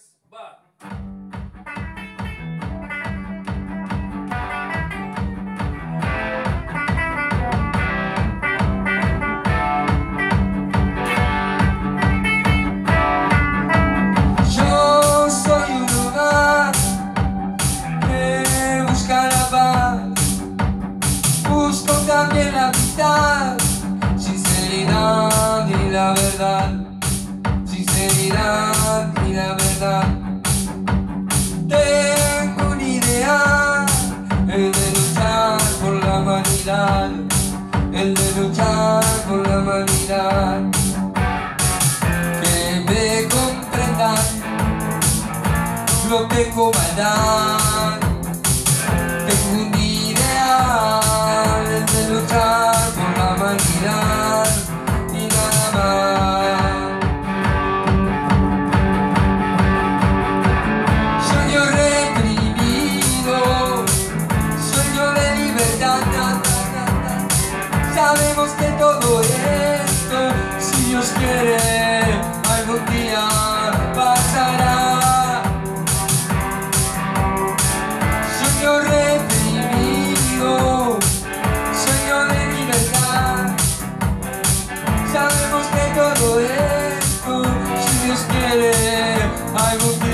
3, va. Yo soy un lugar que busca la paz, busco también la amistad, sinceridad y la verdad, no tengo maldad, tengo un ideal, de luchar por la humanidad y nada más. Sueño reprimido, sueño de libertad, ta, ta, ta, ta. sabemos que todo esto, I will be.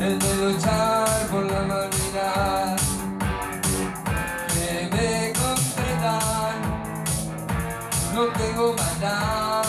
El de luchar por la humanidad. Que me comprendan, no tengo maldad.